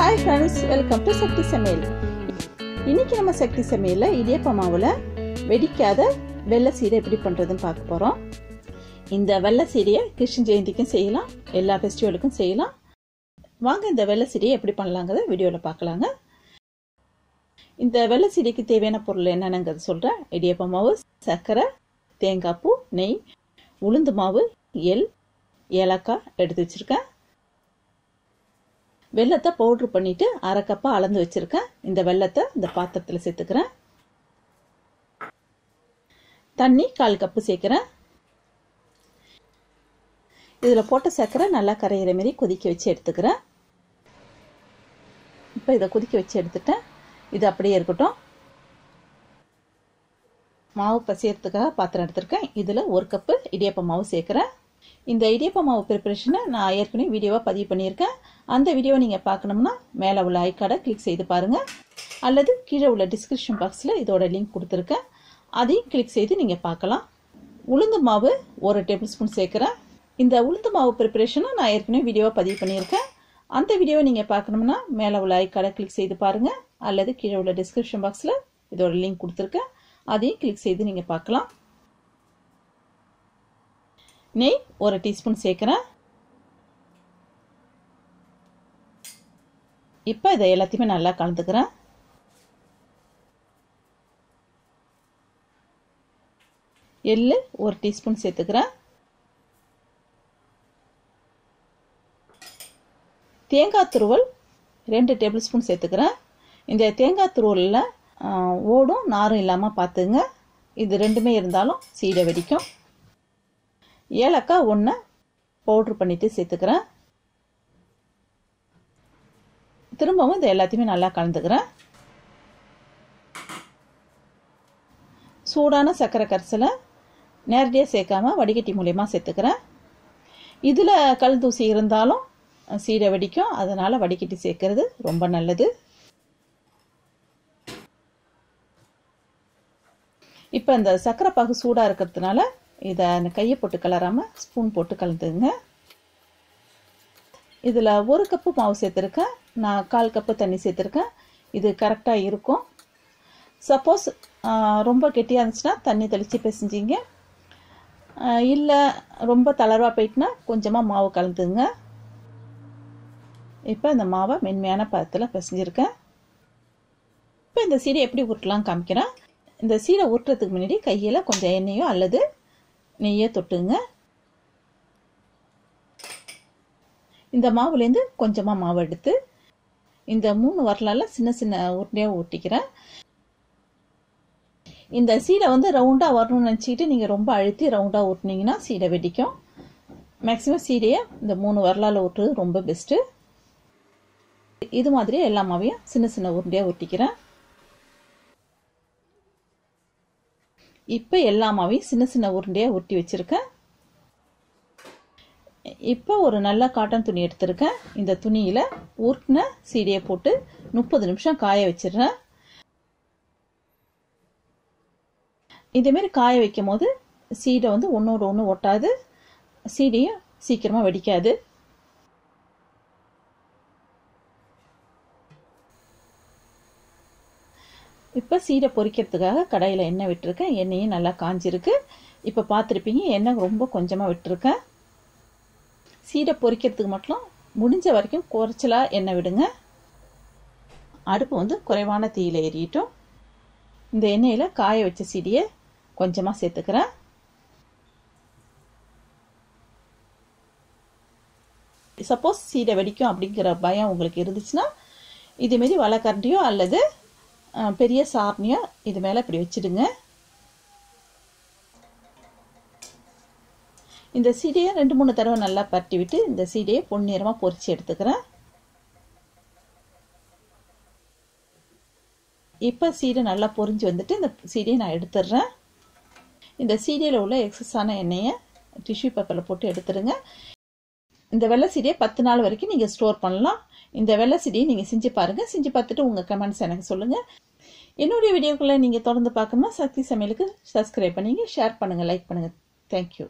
Hi friends welcome to Sakthi சமையல் இன்னைக்கு நம்ம சக்தி சமையலில் இடியப்ப மாவில் வெடிக்காத வெள்ளை சீடை எப்படி பண்ணுறதுன்னு பார்க்க போகிறோம் இந்த வெள்ளை சீடையை கிருஷ்ண ஜெயந்திக்கும் செய்யலாம் எல்லா ஃபெஸ்டிவலுக்கும் செய்யலாம். வாங்க இந்த வெள்ளை சீடையை எப்படி பண்ணலாங்கிறத வீடியோவில் பார்க்கலாங்க. இந்த வெள்ளை சீடைக்கு தேவையான பொருள் என்னென்னங்கிறது சொல்கிறேன் இடியப்ப மாவு சர்க்கரை தேங்காய் பூ நெய் உளுந்து மாவு எல் ஏலக்காய் எடுத்து வச்சுருக்கேன். வெள்ளத்தை பவுட்ரு பண்ணிட்டு அரை கப்பாக அளந்து வச்சுருக்கேன். இந்த வெள்ளத்தை இந்த பாத்திரத்தில் சேர்த்துக்கிறேன். தண்ணி கால் கப்பு சேர்க்குறேன். இதில் போட்ட சர்க்கரை நல்லா கரையிற மாரி கொதிக்க வச்சு எடுத்துக்கிறேன். இப்போ இதை கொதிக்க வச்சு எடுத்துட்டேன். இது அப்படியே இருக்கட்டும். மாவு பசியறதுக்காக பாத்திரம் எடுத்திருக்கேன். இதில் ஒரு கப்பு இடியப்ப மாவு சேர்க்குறேன். இந்த இடியப்ப மாவு ப்ரிப்பரேஷனை நான் ஏற்கனவே வீடியோவாக பதிவு பண்ணியிருக்கேன். அந்த வீடியோவை நீங்கள் பார்க்கணும்னா மேலே உள்ள ஐக்கார்டை கிளிக் செய்து பாருங்கள் அல்லது கீழே உள்ள டிஸ்கிரிப்ஷன் பாக்ஸில் இதோட லிங்க் கொடுத்துருக்கேன் அதையும் கிளிக் செய்து நீங்கள் பார்க்கலாம். உளுந்து மாவு ஒரு டேபிள் ஸ்பூன் சேர்க்குறேன் இந்த உளுந்து மாவு ப்ரிப்பரேஷனும் நான் ஏற்கனவே வீடியோவாக பதிவு பண்ணியிருக்கேன். அந்த வீடியோவை நீங்கள் பார்க்கணும்னா மேலே உள்ள ஐக்கார்டை கிளிக் செய்து பாருங்கள் அல்லது கீழே உள்ள டிஸ்கிரிப்ஷன் பாக்ஸில் இதோட லிங்க் கொடுத்துருக்கேன் அதையும் கிளிக் செய்து நீங்கள் பார்க்கலாம். நெய் ஒரு டீஸ்பூன் சேர்க்குறேன் இப்போ இதை எல்லாத்தையுமே நல்லா கலந்துக்கிறேன். எள்ளு ஒரு டீஸ்பூன் சேர்த்துக்கிறேன். தேங்காய் துருவல் ரெண்டு டேபிள் ஸ்பூன் சேர்த்துக்கிறேன். இந்த தேங்காய் துருவலில் ஓடும் நாரும் இல்லாமல் பார்த்துங்க. இது ரெண்டுமே இருந்தாலும் சீடை வெடிக்கும். ஏலக்காய் ஒன்று பவுட்ரு பண்ணிவிட்டு சேர்த்துக்கிறேன். திரும்பவும் இது எல்லாத்தையுமே நல்லா கலந்துக்கிறேன். சூடான சர்க்கரை கரைசலை நேரடியாக சேர்க்காம வடிகட்டி மூலயமா சேர்த்துக்கிறேன். இதில் கல் தூசி இருந்தாலும் சீடை வெடிக்கும். அதனால் வடிகட்டி சேர்க்கறது ரொம்ப நல்லது. இப்போ இந்த சர்க்கரை பாகு சூடாக இருக்கிறதுனால இதை அந்த கையை போட்டு கலராமல் ஸ்பூன் போட்டு கலந்துங்க இதில் ஒரு கப்பு மாவு சேர்த்துருக்கேன். நான் கால் கப்பு தண்ணி சேர்த்துருக்கேன். இது கரெக்டாக இருக்கும். சப்போஸ் ரொம்ப கெட்டியாக இருந்துச்சுன்னா தண்ணி தெளித்து பிசைஞ்சிங்க. இல்லை ரொம்ப தளர்வாக போயிட்டுனா கொஞ்சமாக மாவு கலந்துங்க. இப்போ இந்த மாவை மென்மையான பதத்தில் பிசைஞ்சிருக்கேன். இப்போ இந்த சீடை எப்படி உருட்டலாம் காமிக்கிறேன். இந்த சீடை உருட்டுறதுக்கு முன்னாடி கையில் கொஞ்சம் எண்ணெயோ அல்லது நெய்யோ தொட்டுங்க. இந்த மாவுலேருந்து கொஞ்சமாக மாவு எடுத்து இந்த மூணு வரலால சின்ன சின்ன உருண்டையாக ஊட்டிக்கிறேன் இந்த சீடை வந்து ரவுண்டாக வரணும்னு நினச்சிக்கிட்டு நீங்கள் ரொம்ப அழுத்தி ரவுண்டாக ஊட்டினீங்கன்னா சீடை வெடிக்கும். மேக்ஸிமம் சீடையை இந்த மூணு வரலால் ஊட்டுறது ரொம்ப பெஸ்ட்டு இது மாதிரியே எல்லா மாவையும் சின்ன சின்ன உருண்டையாக ஊட்டிக்கிறேன் இப்போ எல்லா மாவையும் சின்ன சின்ன உருண்டையாக ஒட்டி வச்சுருக்கேன். இப்போ ஒரு நல்ல காட்டன் துணி எடுத்திருக்கேன். இந்த துணியில் உருட்டின சீடையை போட்டு முப்பது நிமிஷம் காய வச்சிடுறேன். இதேமாரி காய வைக்கும் போது சீடை வந்து ஒன்றோட ஒன்று ஒட்டாது. சீடையும் சீக்கிரமாக வெடிக்காது. இப்போ சீடை பொறிக்கிறதுக்காக கடையில் எண்ணெய் விட்டுருக்கேன். எண்ணெயும் நல்லா காஞ்சிருக்கு. இப்போ பார்த்துருப்பீங்க எண்ணெய் ரொம்ப கொஞ்சமாக விட்டுருக்கேன். சீடை பொறிக்கிறதுக்கு மட்டும் முடிஞ்ச வரைக்கும் குறைச்சலாக எண்ணெய் விடுங்க. அடுப்பு வந்து குறைவான தீயில் ஏறிட்டோம். இந்த எண்ணெயில் காய வச்ச சீடியை கொஞ்சமாக சேர்த்துக்கிறேன். சப்போஸ் சீடை வெடிக்கும் அப்படிங்கிற பயம் உங்களுக்கு இருந்துச்சுன்னா இதுமாரி வலைக்கரண்டியோ அல்லது பெரிய சாரணியோ இது மேலே இப்படி வச்சுடுங்க. இந்த சீடையை ரெண்டு மூணு தடவை நல்லா பரட்டி விட்டு இந்த சீடையை பொன்னிறமாக பொறிச்சு எடுத்துக்கிறேன். இப்போ சீடை நல்லா பொரிஞ்சு வந்துட்டு இந்த சீடையை நான் எடுத்துடுறேன். இந்த சீடையில் உள்ள எக்ஸஸான எண்ணெயை டிஷ்யூ பேப்பரில் போட்டு எடுத்துடுங்க. இந்த வெள்ளை சீடையை பத்து நாள் வரைக்கும் நீங்கள் ஸ்டோர் பண்ணலாம். இந்த வெள்ளை சீடையை நீங்கள் செஞ்சு பாருங்கள் செஞ்சு பார்த்துட்டு உங்கள் கமெண்ட்ஸ் எனக்கு சொல்லுங்கள் என்னுடைய வீடியோக்களை நீங்கள் தொடர்ந்து பார்க்கணும்னா சக்தி சமையலுக்கு சப்ஸ்கிரைப் பண்ணிங்க ஷேர் பண்ணுங்கள் லைக் பண்ணுங்கள் தேங்க்யூ